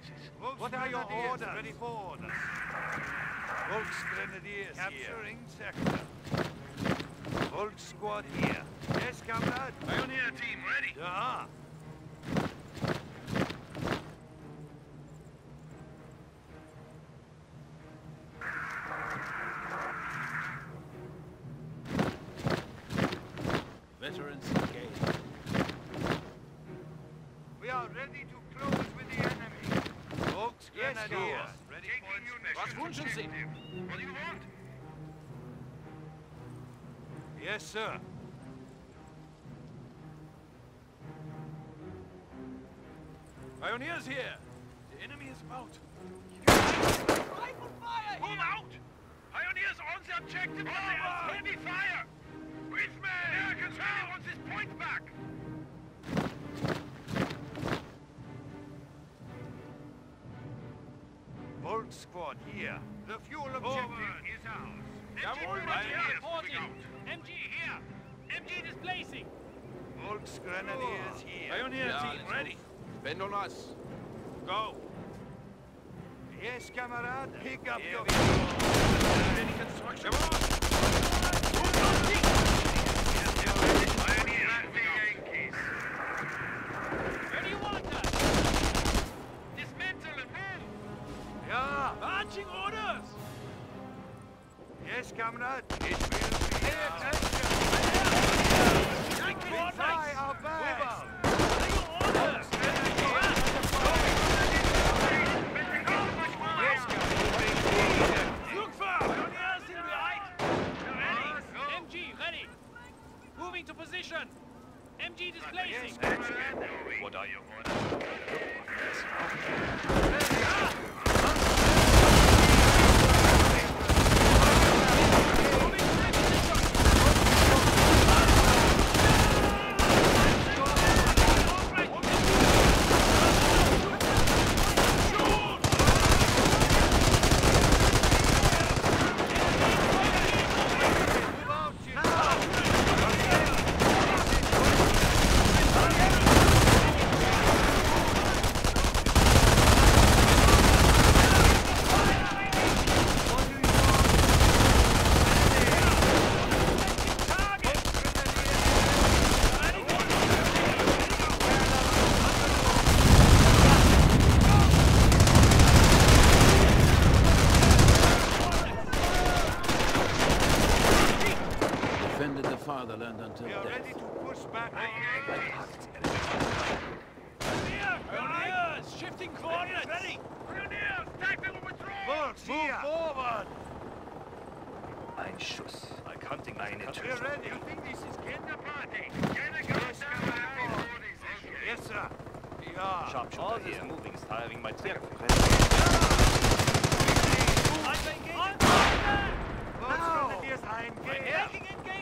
anti-tank. What are your orders? Ready for orders. Volksgrenadiers Capturing sector. Volk squad here. Yes, comrade. Pioneer team ready. Ja. Yes, sir. Pioneers here. The enemy is about. Rifle fire Move out! Pioneers on the objective! Fire! Heavy fire! With me! Americans really want this point back! Volk squad here. The fuel Objective is ours. Jawohl, MG mein Herr. reporting. MG here. MG displacing. Volksgrenadiers oh. here. Pioneer Ja, team ready. Wenn on us. Go. Yes, Kamerad. Pick up Here your... we Ready construction. Pioneers, the Yankees. Where do you want us? Dismantle and move. Ja. Marching orders. Yes, Kamerad.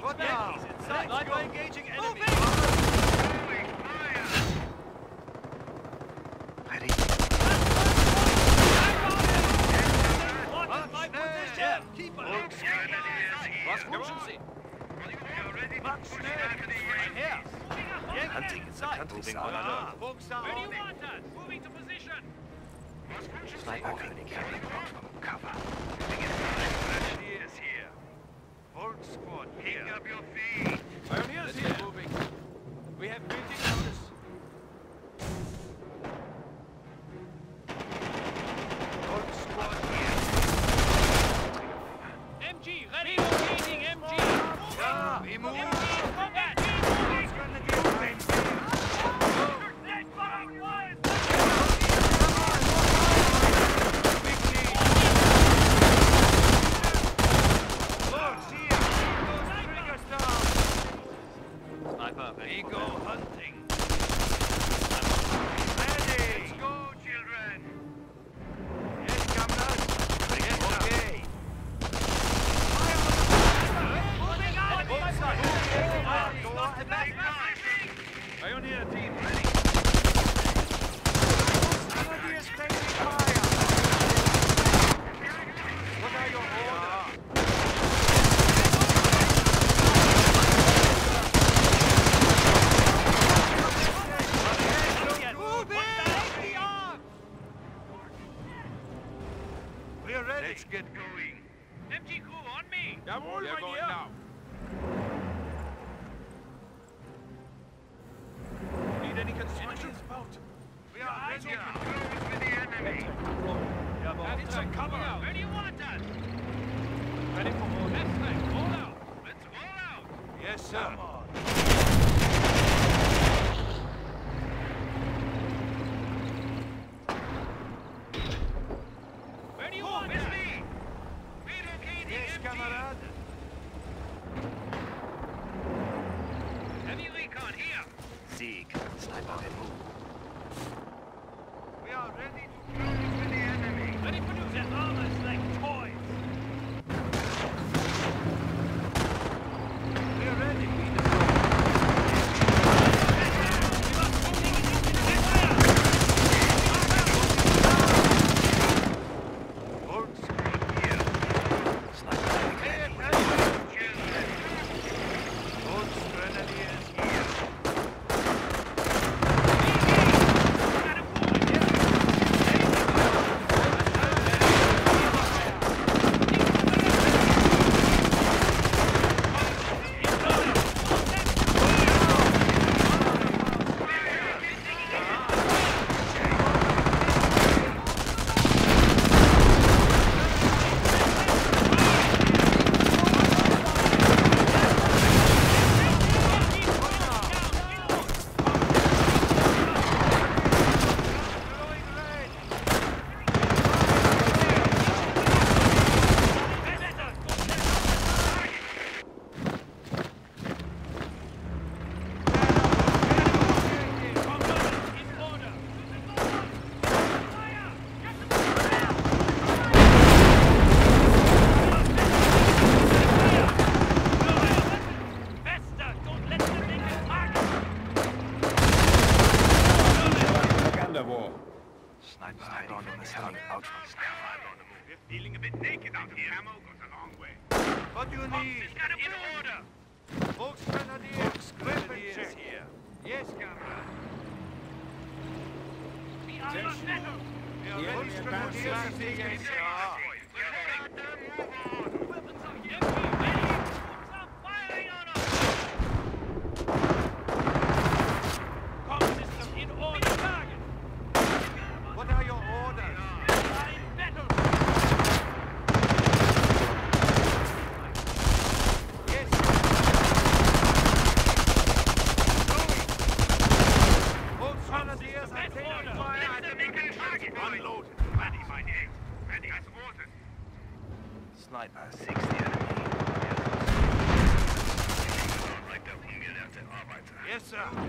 What now? Let's Where do you want us? Moving to position. Sniperkönig coming out from cover. Grenadiers here. Volk squad here. Pick up your feet. Pioneers here. moving. We have building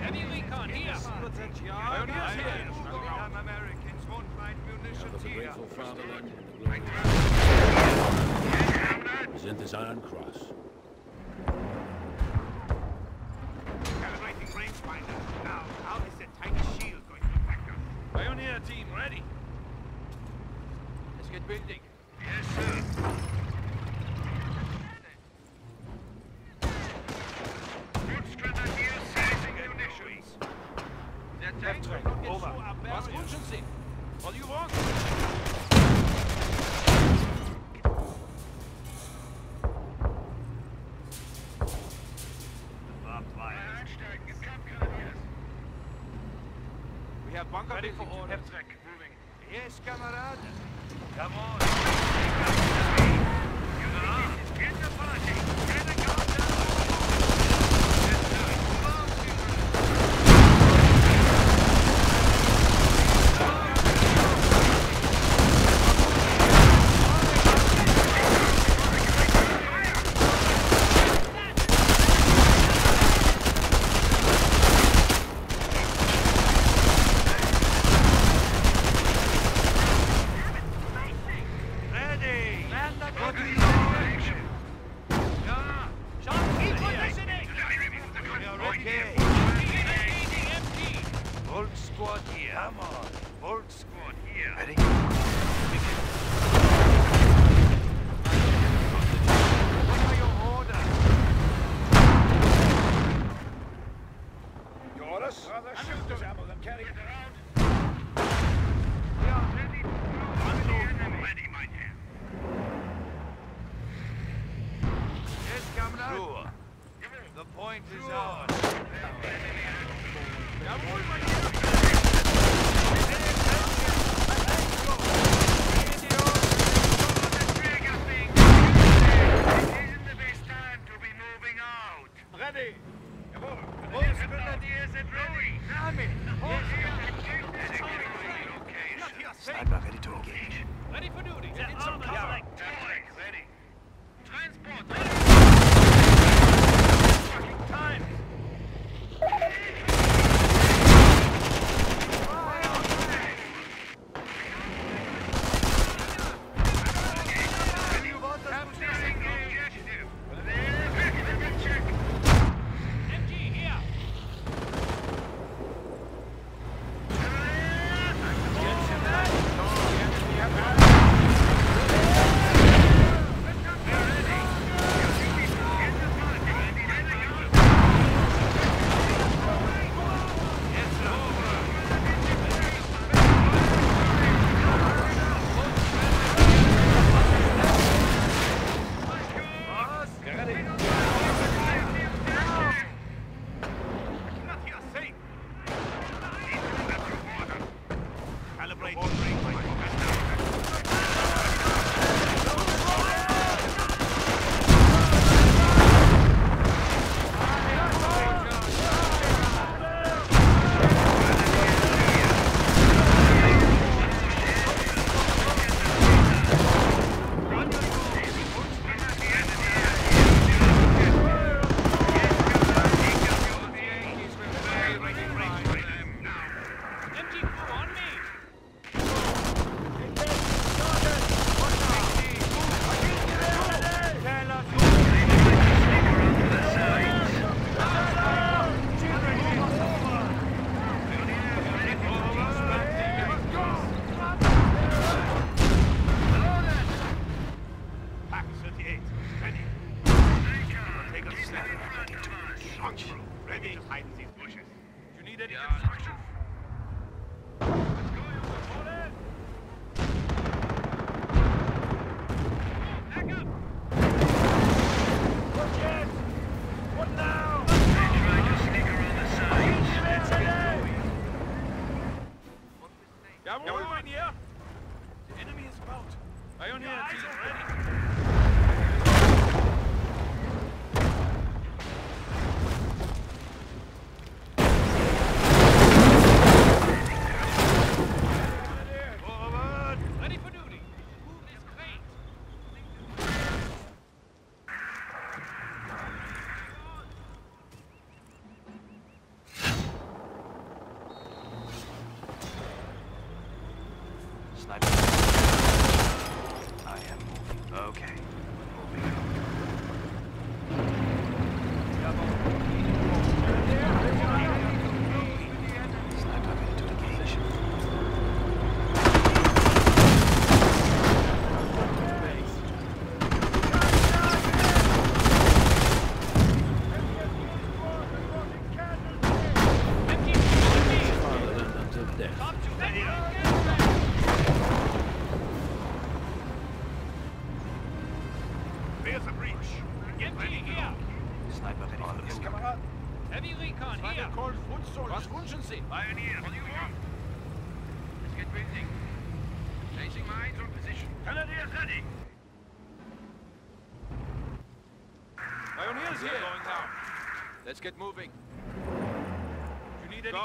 Heavy recon here. Americans won't find munitions here. Present this Iron Cross. Calibrating. Now, how is the tiny shield going to affect us? Pioneer team, ready. Let's get building. Yes, sir.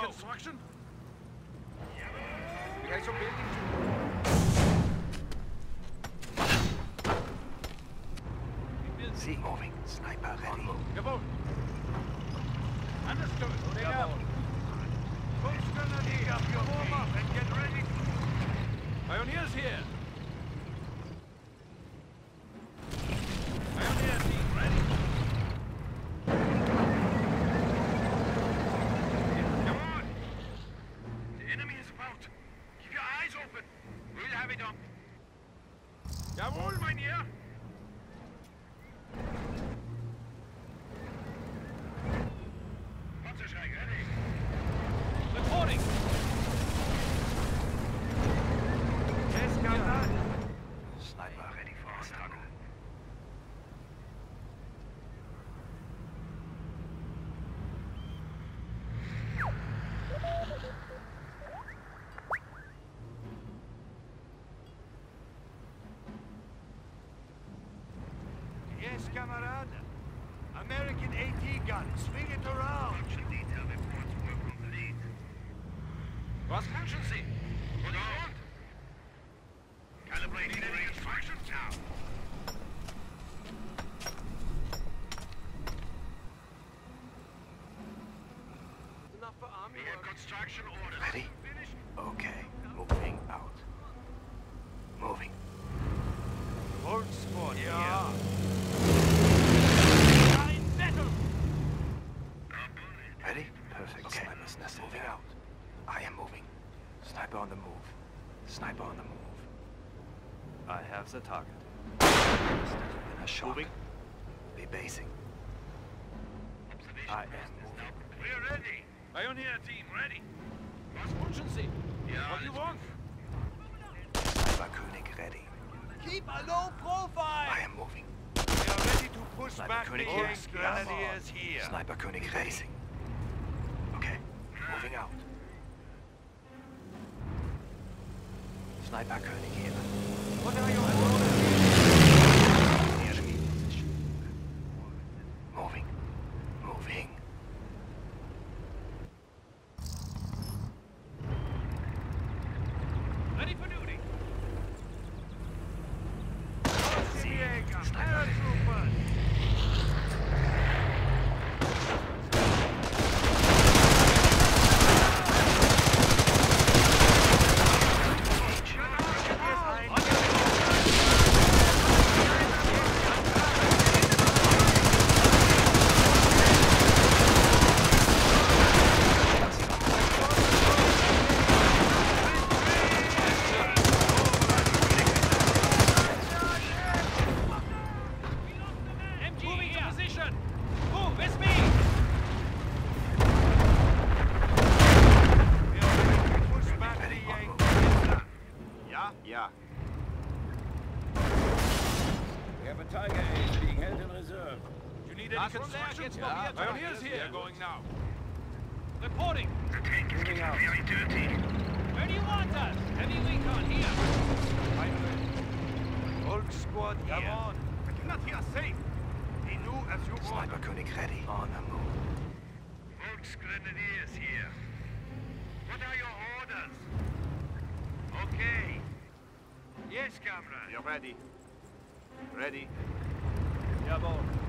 construction? We got some buildings. See moving. Sniper ready. Jawohl. Understood. Stay up. Boots gonna dig up your warm up and get ready. Pioneers here. American AT gun. Swing it around. What? Sniper König here. Sniper König Racing. Work squad Come here. on. I cannot hear safe. They do as you Sniper want. Sniper König ready. On the move. Volksgrenadiers here. What are your orders? Okay. Yes, Comrade. You're ready. Ready. Jawohl.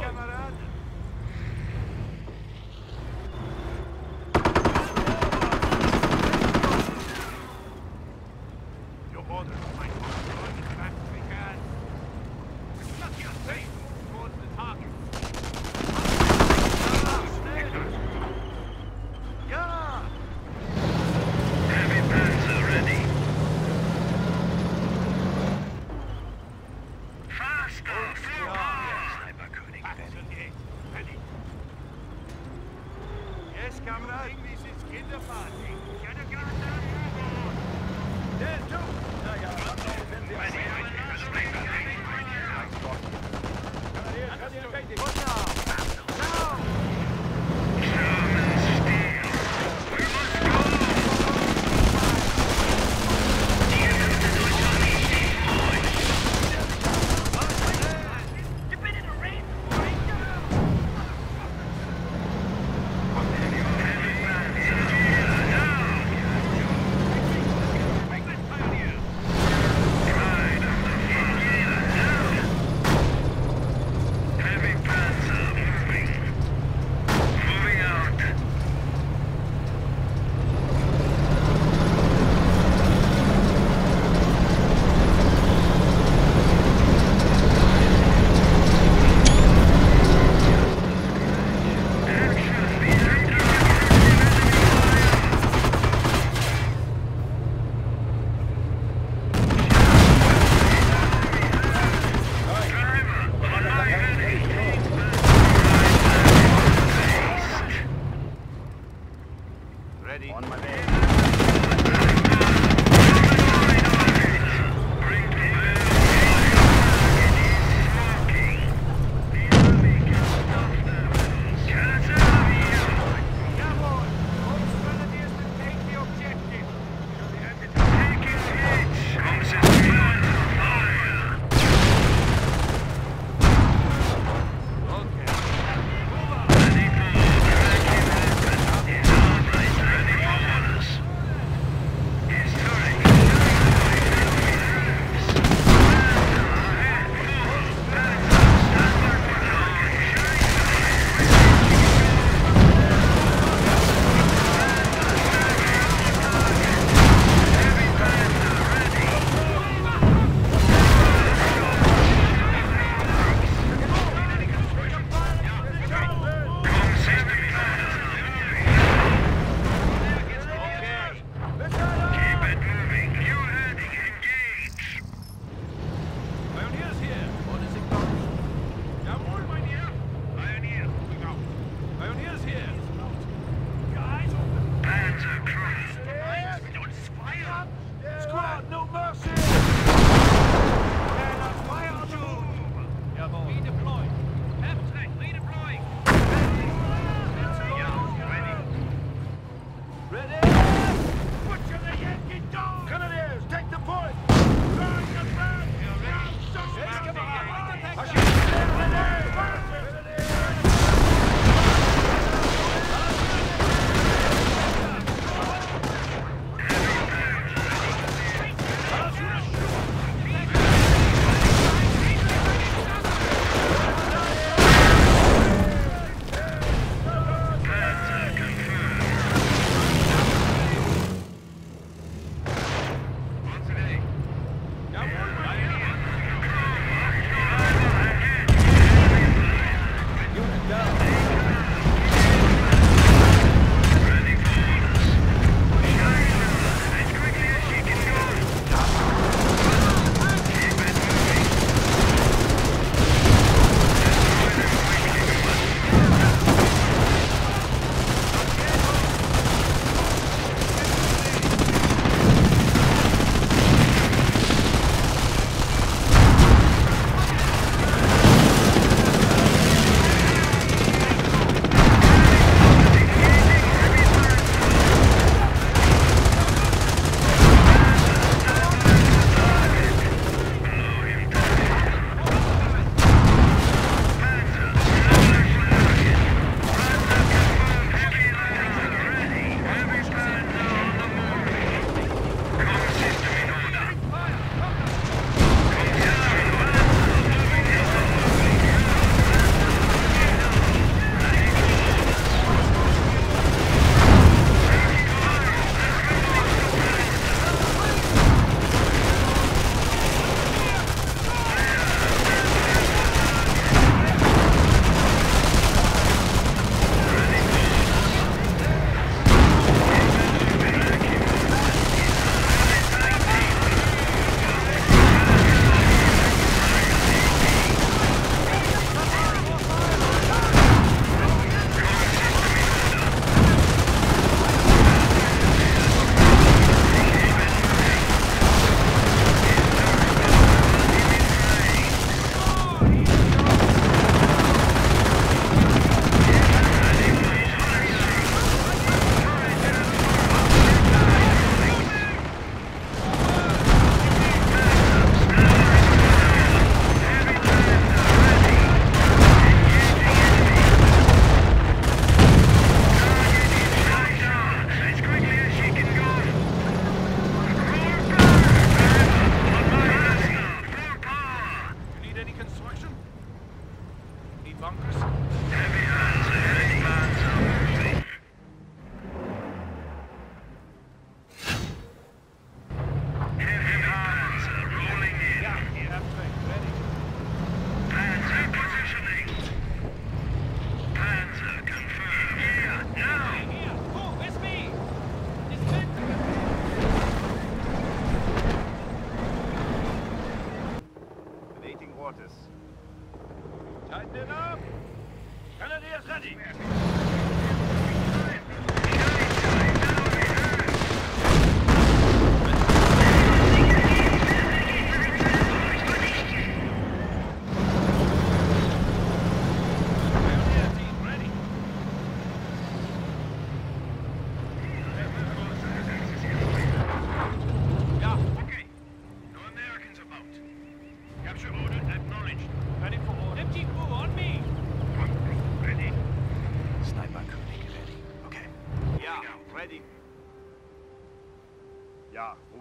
camarada.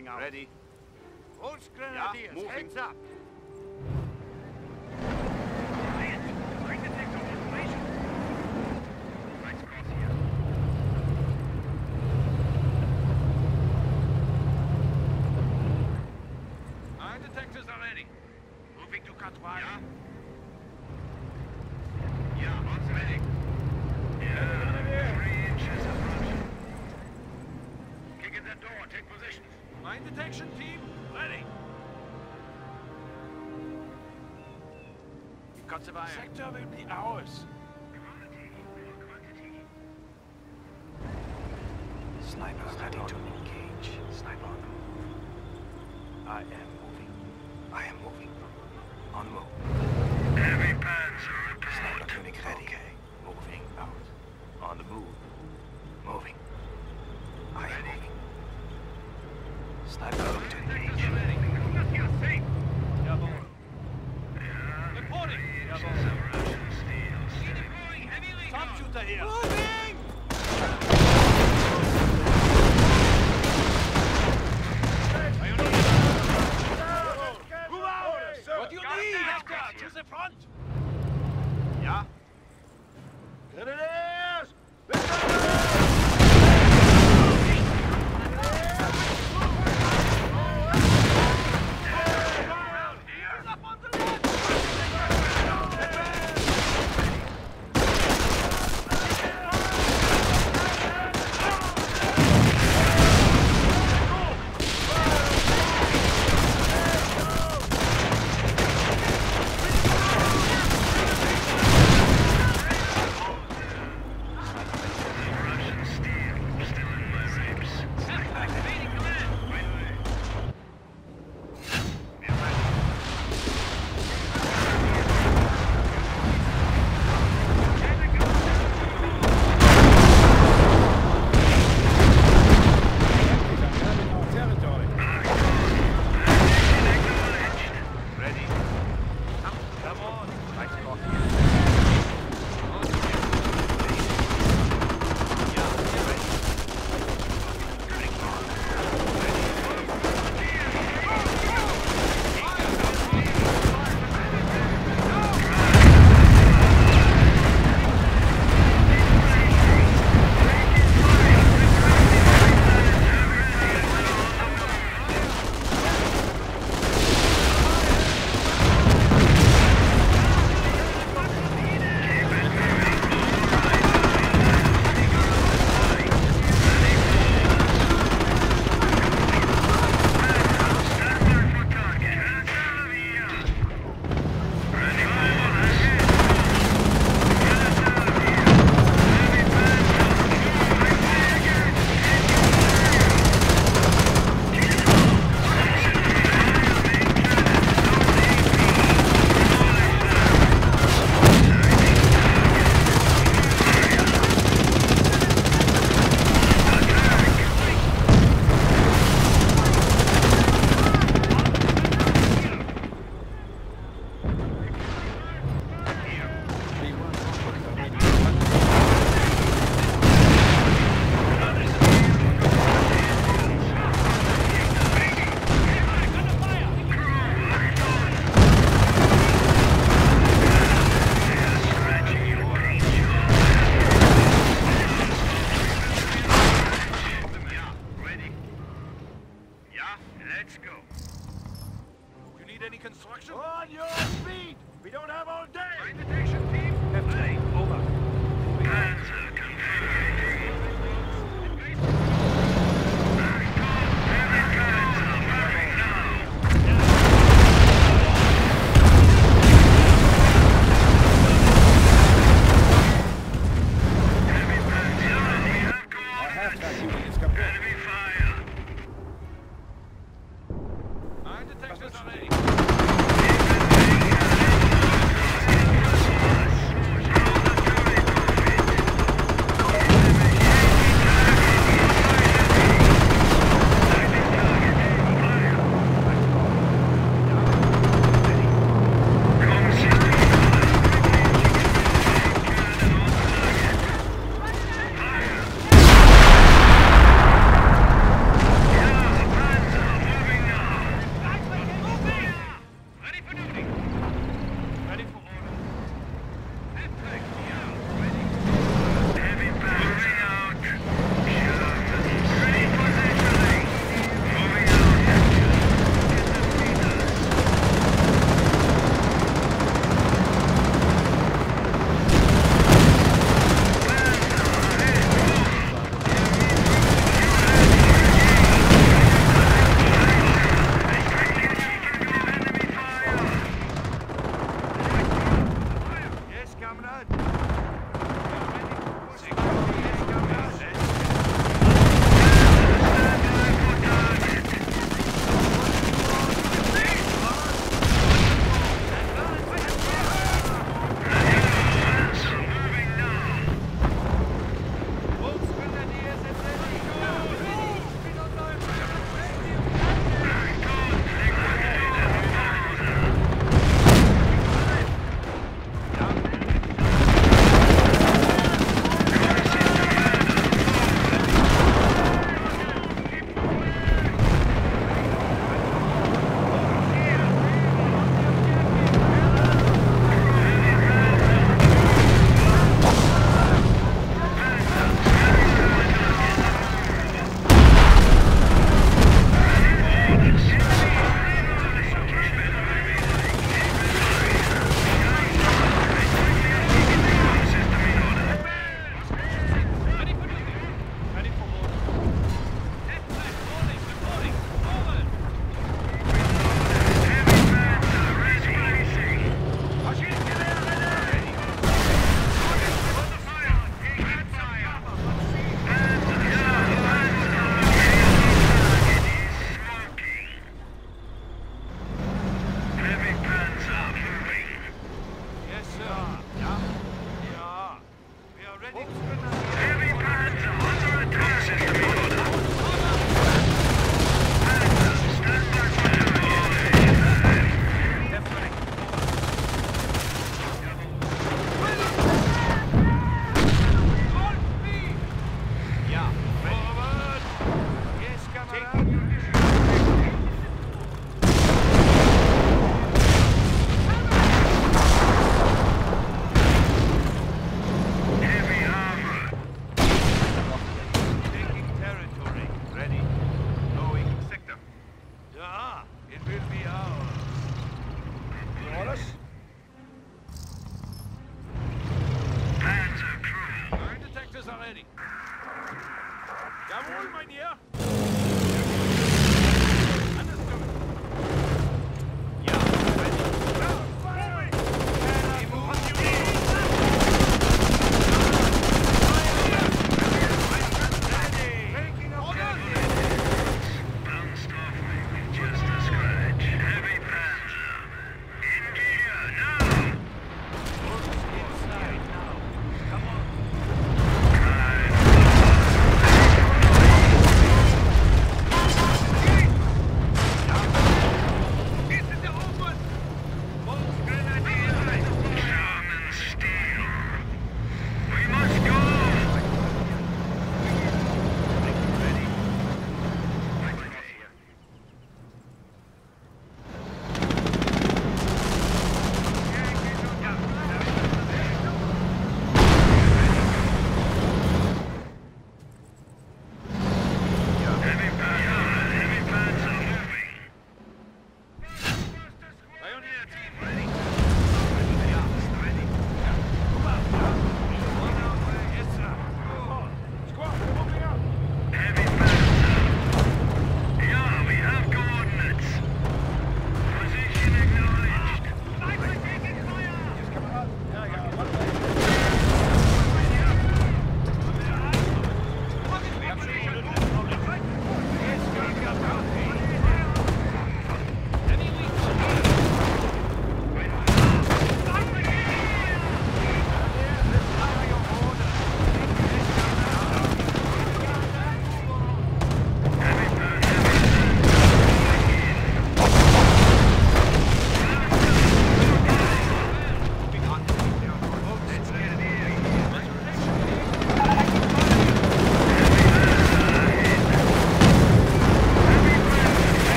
moving out. Ready. Volksgrenadiers, yeah, heads up. of iron. Sector will be ours. Quantity. Quantity. Sniper ready to